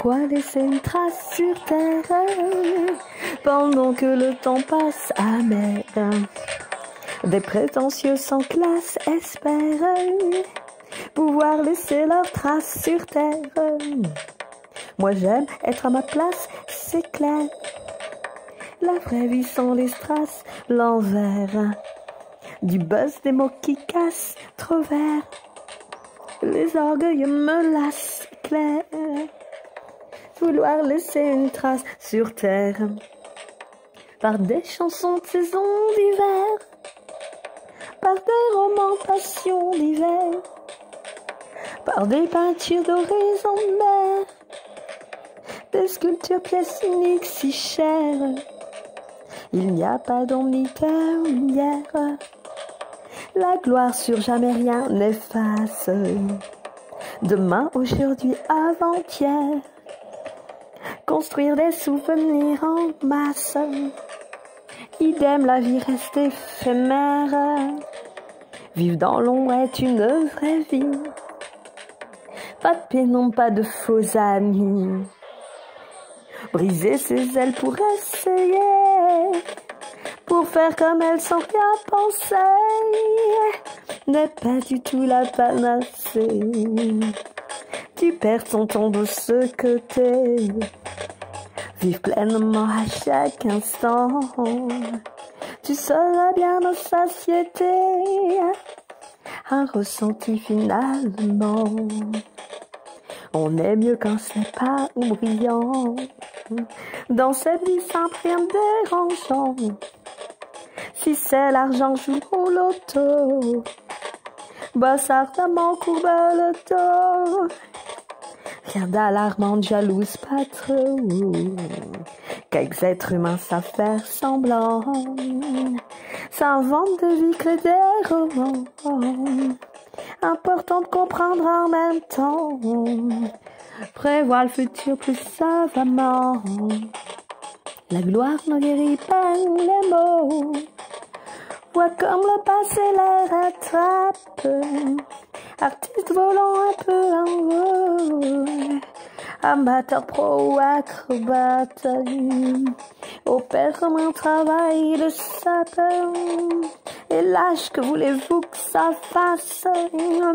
Pourquoi laisser une trace sur terre pendant que le temps passe amer Des prétentieux sans classe espèrent pouvoir laisser leur trace sur terre. Moi j'aime être à ma place, c'est clair. La vraie vie sans les strass, l'envers. Du buzz des mots qui cassent, trop vert. Les orgueils me lassent, clair. Vouloir laisser une trace sur terre. Par des chansons de saison d'hiver. Par des romans passion d'hiver. Par des peintures d'horizon de mer. Des sculptures pièces uniques si chères. Il n'y a pas ni lumière. La gloire sur jamais rien n'efface. Demain, aujourd'hui, avant-hier. Construire des souvenirs en masse. Idem, la vie reste éphémère. Vivre dans l'ombre est une vraie vie. Pas de pas de faux amis. Briser ses ailes pour essayer pour faire comme elle sans rien penser, n'est pas du tout la panacée. Tu perds ton temps de ce côté, vive pleinement à chaque instant. Tu seras bien en satiété, un ressenti finalement. On est mieux quand ce n'est pas brillant. Dans cette vie simple, rien dérangeant. Si c'est l'argent, joue au loto. Bosse ardemment, courbe le dos. Rien d'alarmant, jalouse pas trop. Quelques êtres humains savent faire semblant. S'inventent des vies, que des romans. Important de comprendre en même temps. Prévoir le futur plus savamment. La gloire ne guérit pas les mots. Vois comme le passé les rattrape. Artiste volant un peu en. Amateur pro ou acrobate. Opère comme un travail de sapeur. Et lâche que voulez-vous que ça fasse,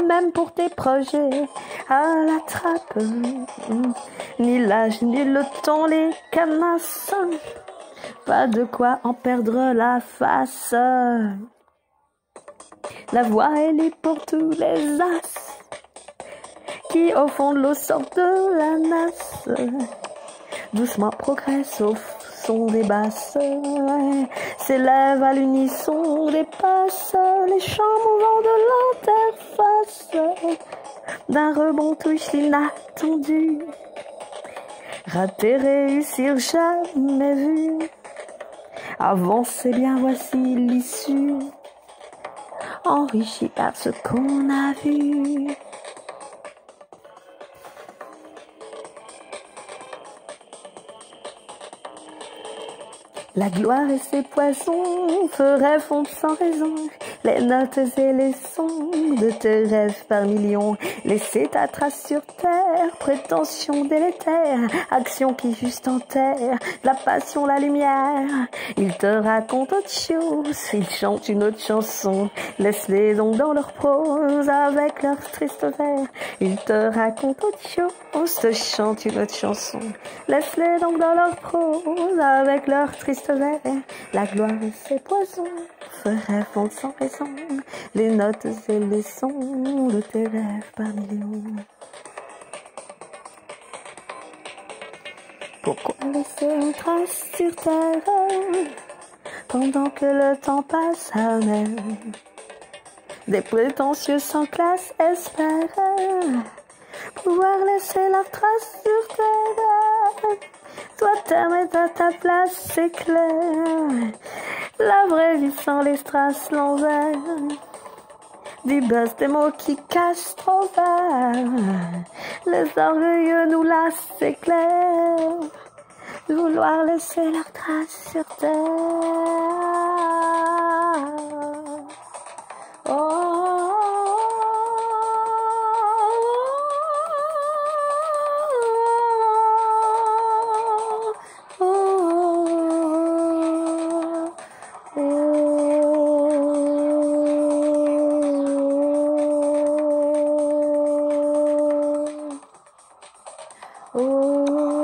même pour tes projets à la trappe. Ni l'âge, ni le temps, les camasses. Pas de quoi en perdre la face. La voix, elle est pour tous les as qui au fond de l'eau sortent de la nasse. Doucement progresse au son des basses, s'élève à l'unisson des passes, les chants mouvants de l'interface. D'un rebond touche l'inattendu, rater, réussir, jamais vu. Avancez bien, voici l'issue, enrichi par ce qu'on a vu. La gloire et ses poissons feraient fondre sans raison les notes et les sons de tes rêves par millions. Laisser ta trace sur terre, prétention délétère, action qui juste terre, la passion, la lumière. Ils te racontent autre chose, ils chantent une autre chanson. Laisse-les donc dans leur prose avec leur triste vers. Ils te racontent autre chose, te chantent une autre chanson. Laisse-les donc dans leur prose avec leur triste vers. La gloire et ses poisons feraient fondre sans raison les notes et les sons de tes rêves par millions. Pourquoi laisser une trace sur terre pendant que le temps passe à même? Des prétentieux sans classe espèrent pouvoir laisser leur trace sur terre. Toi t'aimes à ta place, c'est clair. La vraie vie sans les strass, l'envers. Du buzz des mots qui cachent trop vert. Les orgueilleux nous lassent, c'est clair. Vouloir laisser leur trace sur terre. Oh.